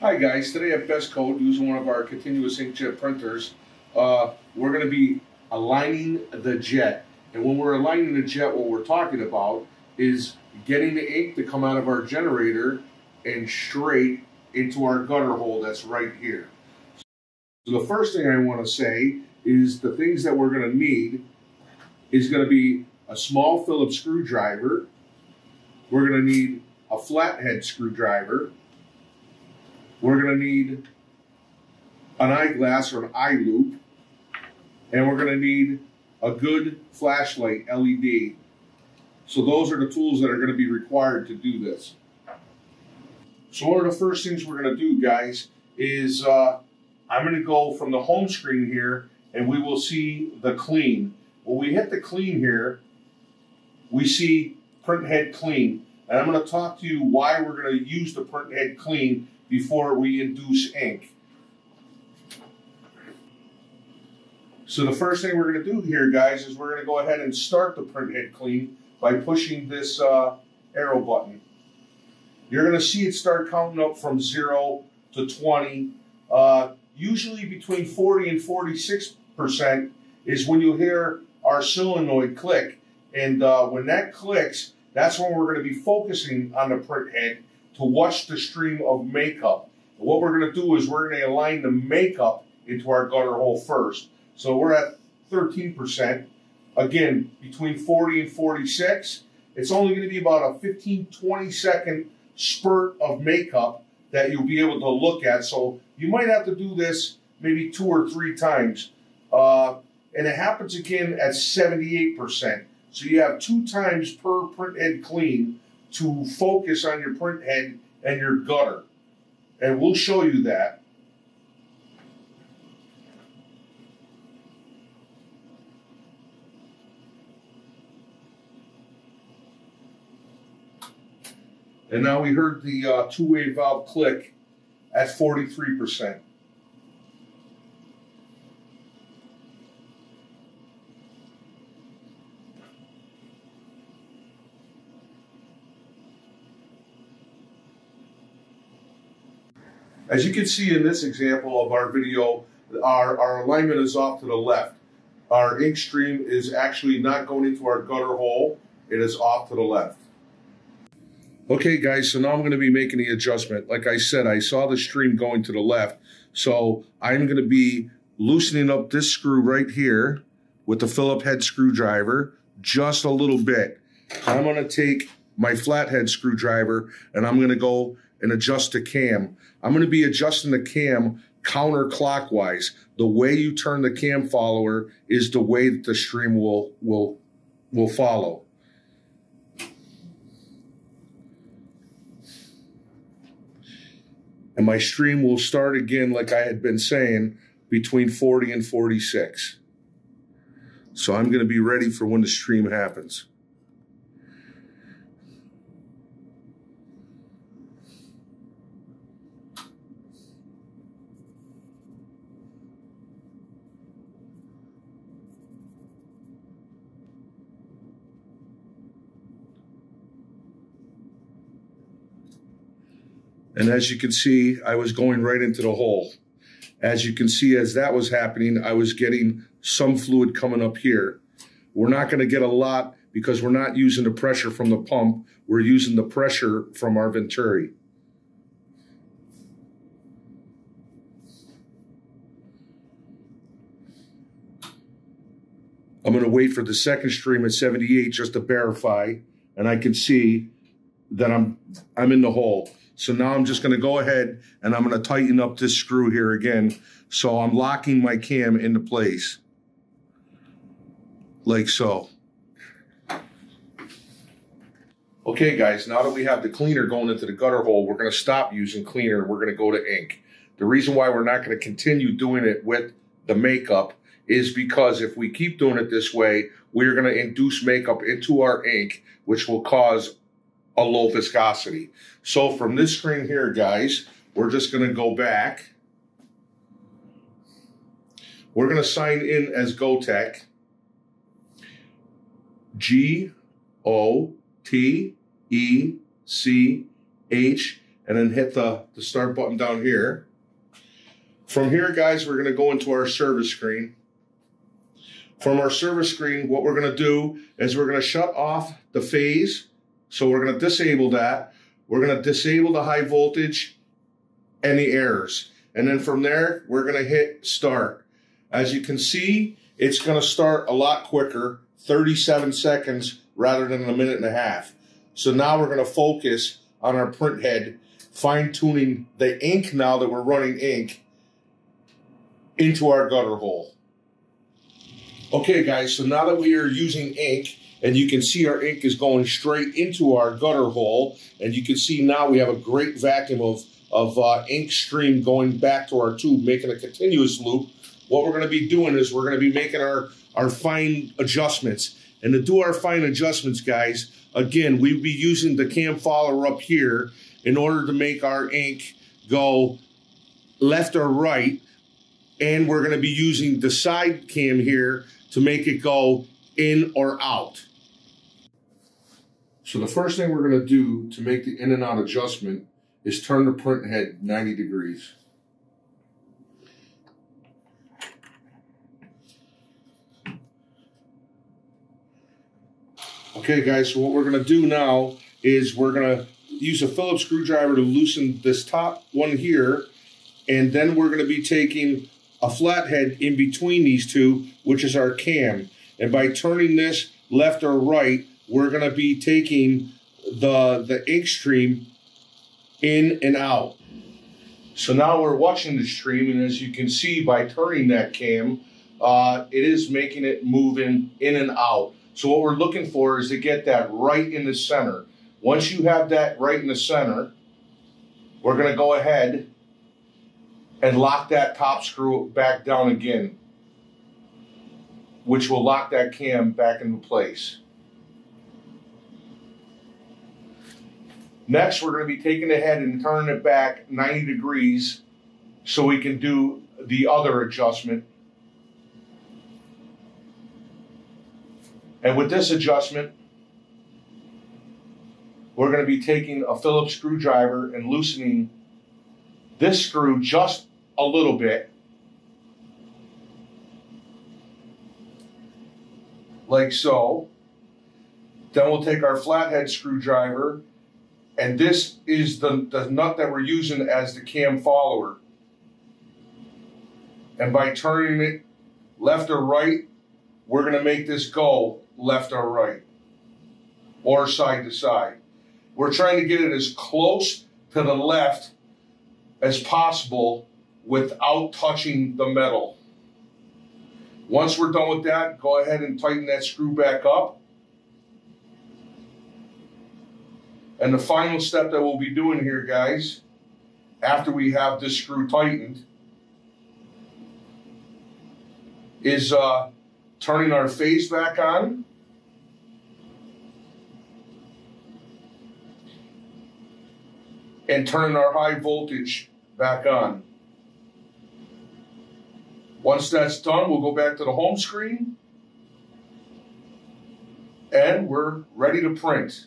Hi guys, today at BestCode, using one of our continuous inkjet printers, uh, we're going to be aligning the jet. And when we're aligning the jet, what we're talking about is getting the ink to come out of our generator and straight into our gutter hole that's right here. So the first thing I want to say is the things that we're going to need is going to be a small Phillips screwdriver. We're going to need a flathead screwdriver we're going to need an eyeglass or an eye loupe, and we're going to need a good flashlight LED. So those are the tools that are going to be required to do this. So one of the first things we're going to do, guys, is uh, I'm going to go from the home screen here, and we will see the clean. When we hit the clean here, we see print head clean. And I'm going to talk to you why we're going to use the print head clean before we induce ink. So the first thing we're going to do here, guys, is we're going to go ahead and start the print head clean by pushing this uh, arrow button. You're going to see it start counting up from 0 to 20. Uh, usually between 40 and 46% is when you hear our solenoid click. And uh, when that clicks, that's when we're going to be focusing on the print head to watch the stream of makeup. And what we're going to do is we're going to align the makeup into our gutter hole first. So we're at 13%. Again, between 40 and 46. It's only going to be about a 15, 20 second spurt of makeup that you'll be able to look at. So you might have to do this maybe two or three times. Uh, and it happens again at 78%. So you have two times per print head clean to focus on your print head and your gutter. And we'll show you that. And now we heard the uh, two-way valve click at 43%. As you can see in this example of our video, our, our alignment is off to the left. Our ink stream is actually not going into our gutter hole. It is off to the left. Okay, guys, so now I'm going to be making the adjustment. Like I said, I saw the stream going to the left. So I'm going to be loosening up this screw right here with the Phillip head screwdriver just a little bit. I'm going to take my flathead screwdriver and I'm going to go and adjust the cam. I'm going to be adjusting the cam counterclockwise. The way you turn the cam follower is the way that the stream will will will follow. And my stream will start again, like I had been saying, between 40 and 46. So I'm going to be ready for when the stream happens. And as you can see, I was going right into the hole. As you can see, as that was happening, I was getting some fluid coming up here. We're not going to get a lot because we're not using the pressure from the pump. We're using the pressure from our Venturi. I'm going to wait for the second stream at 78 just to verify, and I can see that I'm I'm in the hole. So now I'm just going to go ahead and I'm going to tighten up this screw here again. So I'm locking my cam into place like so. Okay, guys, now that we have the cleaner going into the gutter hole, we're going to stop using cleaner. We're going to go to ink. The reason why we're not going to continue doing it with the makeup is because if we keep doing it this way, we're going to induce makeup into our ink, which will cause a low viscosity. So from this screen here, guys, we're just going to go back. We're going to sign in as Gotek. G O T E C H, and then hit the, the start button down here. From here, guys, we're gonna go into our service screen. From our service screen, what we're gonna do is we're gonna shut off the phase. So we're gonna disable that. We're gonna disable the high voltage and the errors. And then from there, we're gonna hit start. As you can see, it's gonna start a lot quicker, 37 seconds rather than a minute and a half. So now we're gonna focus on our print head, fine tuning the ink now that we're running ink into our gutter hole. Okay guys, so now that we are using ink, and you can see our ink is going straight into our gutter hole, and you can see now we have a great vacuum of, of uh, ink stream going back to our tube, making a continuous loop. What we're gonna be doing is we're gonna be making our, our fine adjustments. And to do our fine adjustments, guys, again, we'd be using the cam follower up here in order to make our ink go left or right. And we're going to be using the side cam here to make it go in or out. So the first thing we're going to do to make the in and out adjustment is turn the print head 90 degrees. Okay guys, so what we're gonna do now is we're gonna use a Phillips screwdriver to loosen this top one here, and then we're gonna be taking a flathead in between these two, which is our cam. And by turning this left or right, we're gonna be taking the, the ink stream in and out. So now we're watching the stream, and as you can see by turning that cam, uh, it is making it moving in and out. So what we're looking for is to get that right in the center. Once you have that right in the center, we're going to go ahead and lock that top screw back down again, which will lock that cam back into place. Next, we're going to be taking the head and turning it back 90 degrees so we can do the other adjustment And with this adjustment, we're going to be taking a Phillips screwdriver and loosening this screw just a little bit. Like so. Then we'll take our flathead screwdriver and this is the, the nut that we're using as the cam follower. And by turning it left or right, we're going to make this go left or right, or side to side. We're trying to get it as close to the left as possible without touching the metal. Once we're done with that, go ahead and tighten that screw back up. And the final step that we'll be doing here, guys, after we have this screw tightened, is uh, turning our phase back on and turning our high voltage back on. Once that's done, we'll go back to the home screen and we're ready to print.